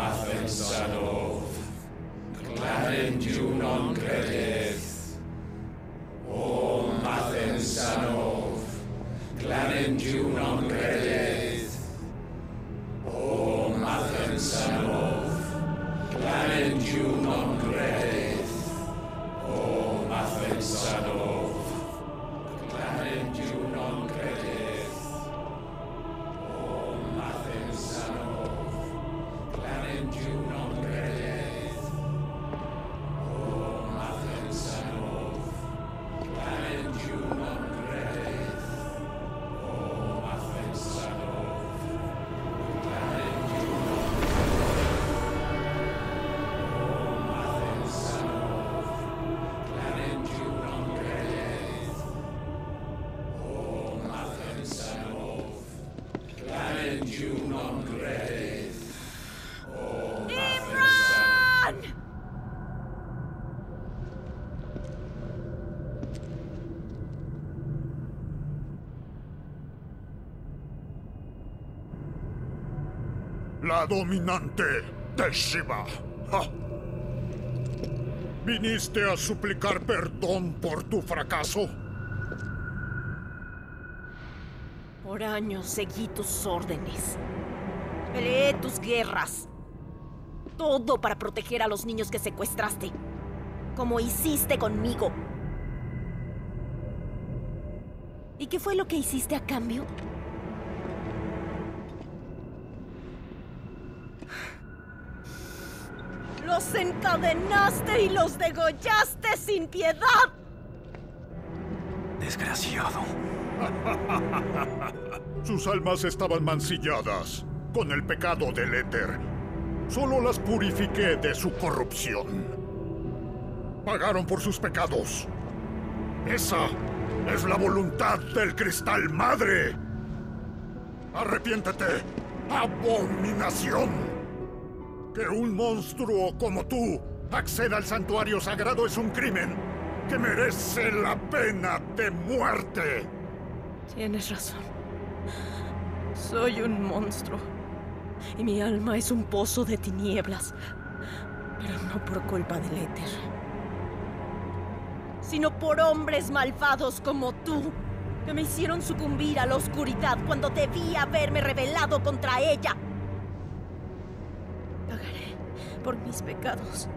Athens an oath, clad in due non crede La dominante de Shiva. Ja. ¿Viniste a suplicar perdón por tu fracaso? Por años seguí tus órdenes. Peleé tus guerras. Todo para proteger a los niños que secuestraste. Como hiciste conmigo. ¿Y qué fue lo que hiciste a cambio? Los encadenaste y los degollaste sin piedad. Desgraciado. Sus almas estaban mancilladas con el pecado del éter. Solo las purifiqué de su corrupción. Pagaron por sus pecados. Esa es la voluntad del cristal madre. Arrepiéntete, abominación. Que un monstruo como tú acceda al santuario sagrado es un crimen que merece la pena de muerte. Tienes razón. Soy un monstruo. Y mi alma es un pozo de tinieblas. Pero no por culpa del éter. Sino por hombres malvados como tú. Que me hicieron sucumbir a la oscuridad cuando debí haberme rebelado contra ella. Por mis pecados.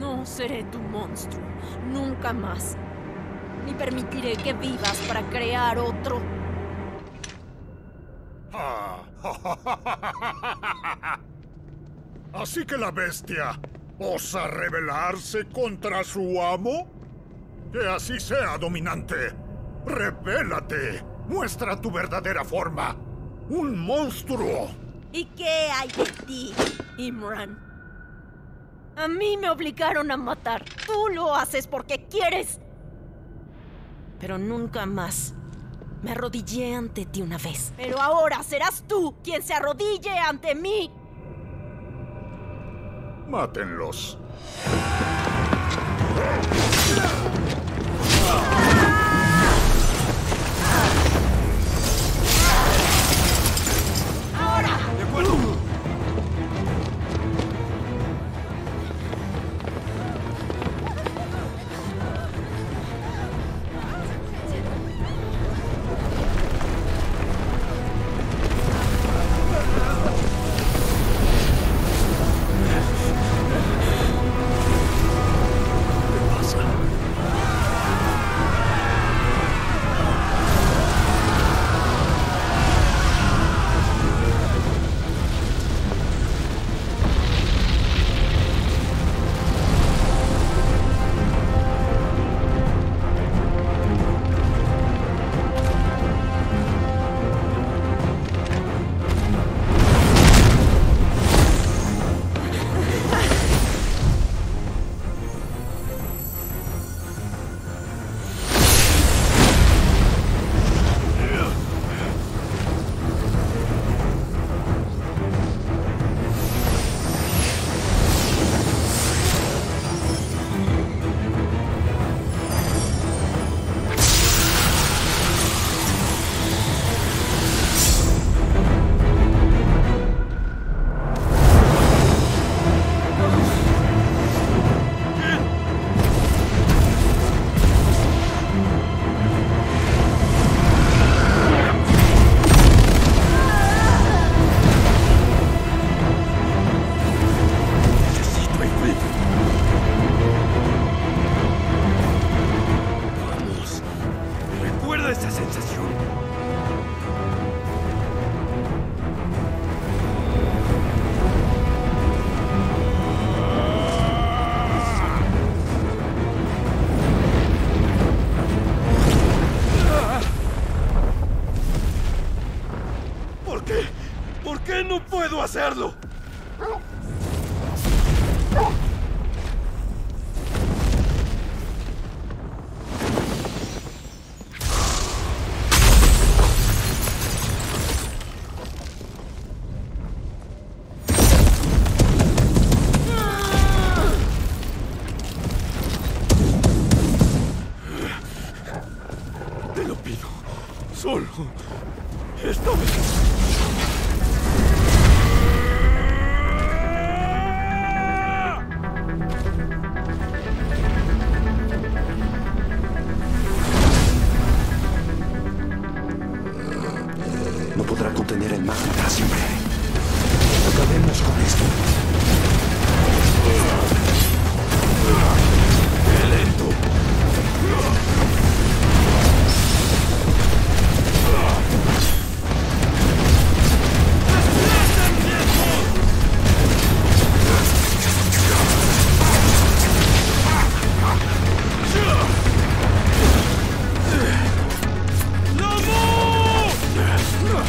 No seré tu monstruo. Nunca más. Ni permitiré que vivas para crear otro. Así que la bestia osa rebelarse contra su amo. Que así sea, dominante. Revélate. Muestra tu verdadera forma. Un monstruo. ¿Y qué hay de ti, Imran? A mí me obligaron a matar. Tú lo haces porque quieres. Pero nunca más. Me arrodillé ante ti una vez. Pero ahora serás tú quien se arrodille ante mí. Mátenlos. De podrá contener el magma para siempre. Acabemos con esto.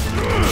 Ugh!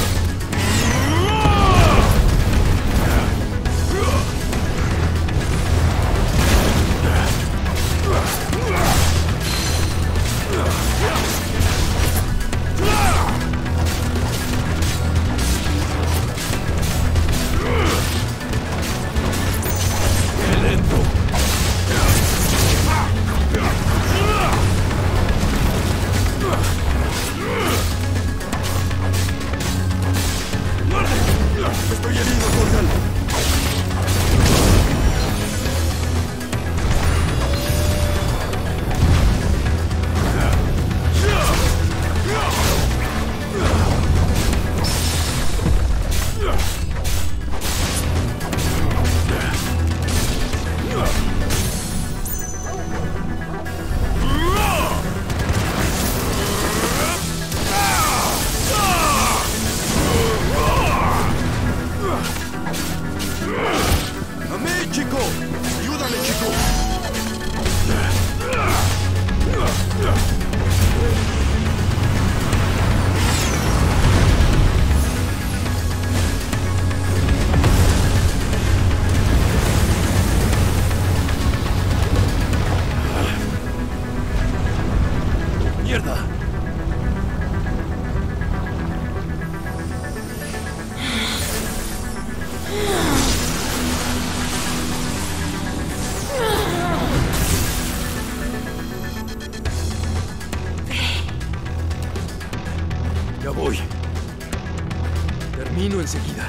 Termino enseguida.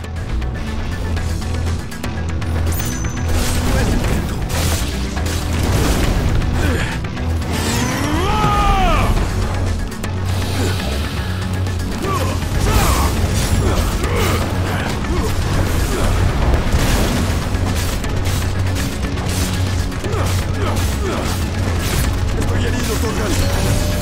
Estoy herido, Torgal.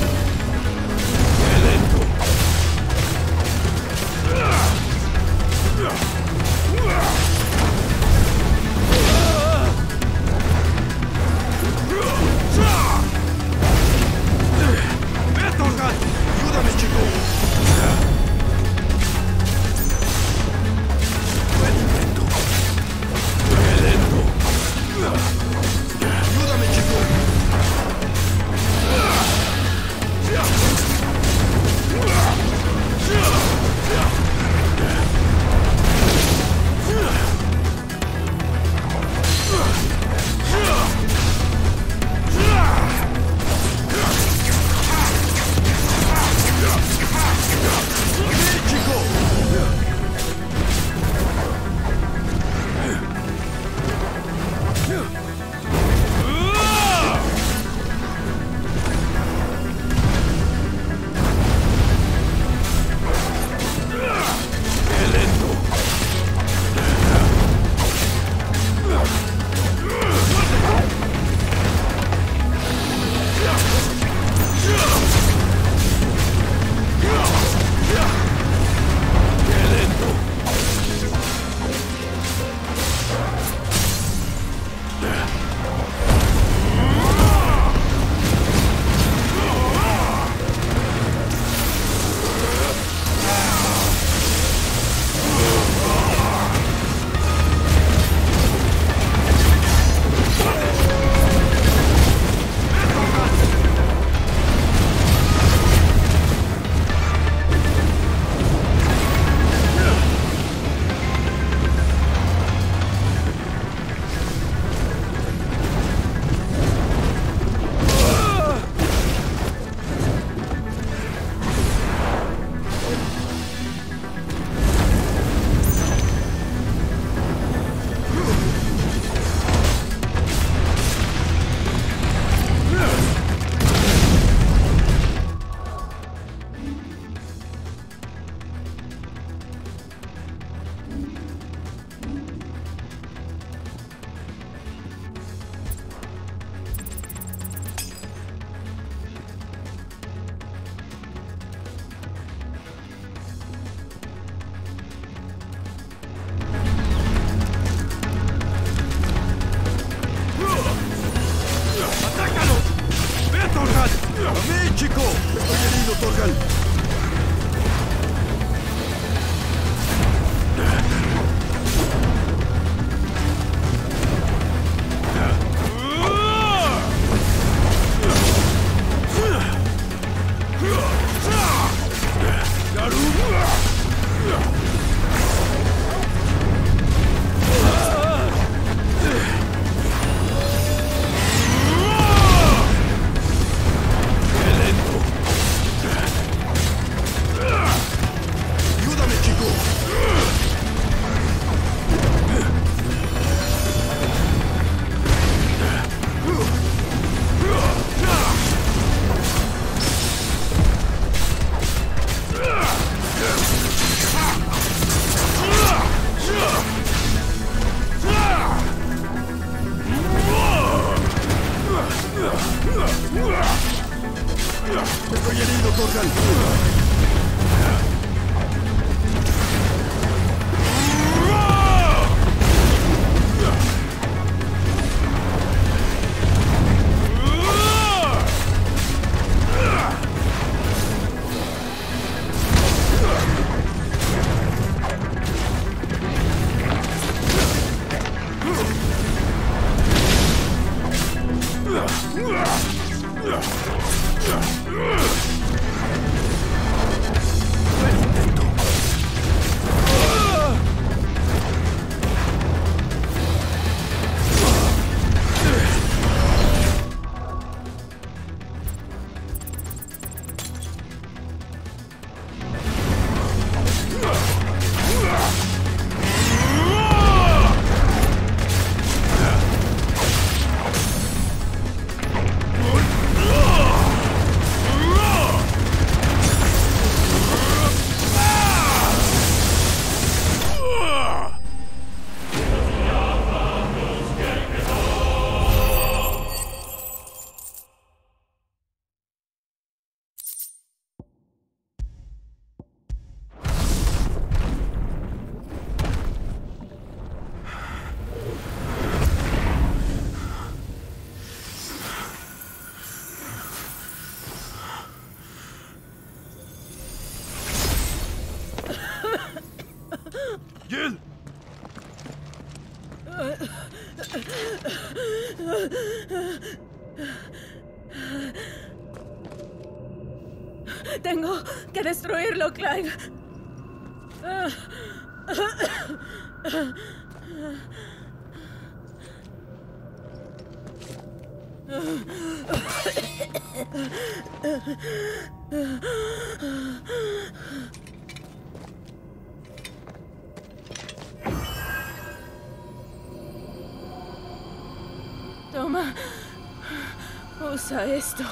Ugh! Ugh! Ugh! Ugh! Tengo que destruirlo, Clive. Usa esto.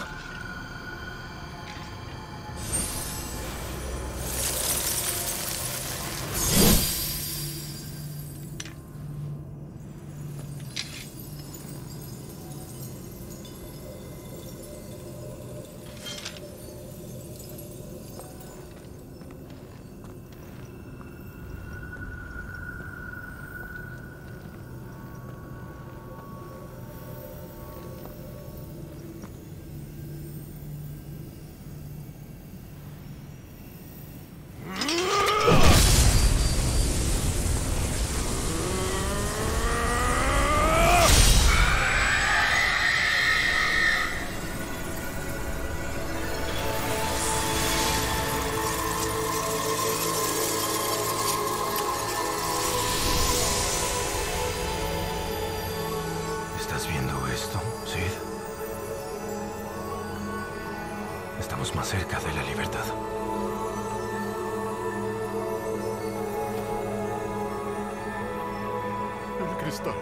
Cristal.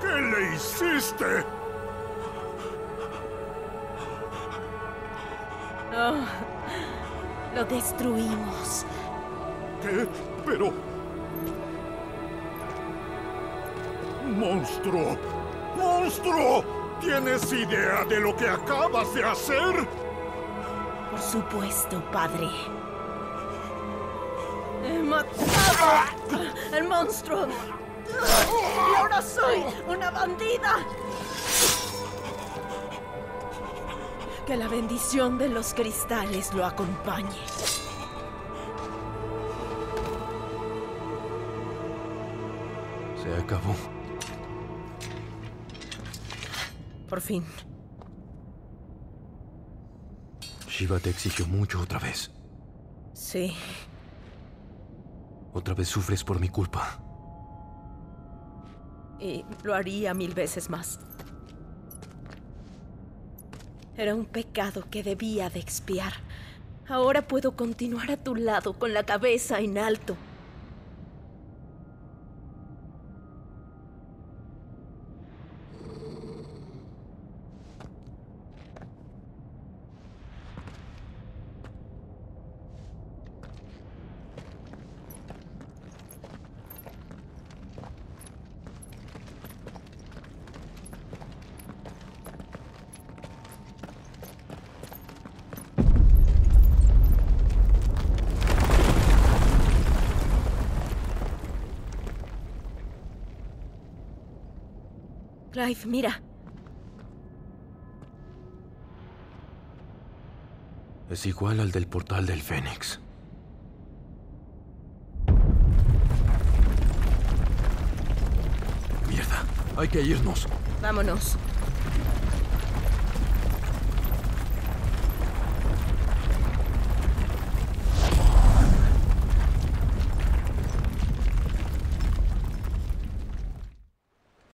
¿Qué le hiciste? Oh, lo destruimos. ¿Qué? Pero... ¡Monstruo! ¡Monstruo! ¿Tienes idea de lo que acabas de hacer? Por supuesto, padre. He matado al monstruo. Y ahora soy una bandida. Que la bendición de los cristales lo acompañe. Se acabó. Por fin. Shiva te exigió mucho otra vez. Sí. Otra vez sufres por mi culpa. Y lo haría mil veces más. Era un pecado que debía de expiar. Ahora puedo continuar a tu lado con la cabeza en alto. Clive, mira. Es igual al del portal del Fénix. Mierda, hay que irnos. Vámonos.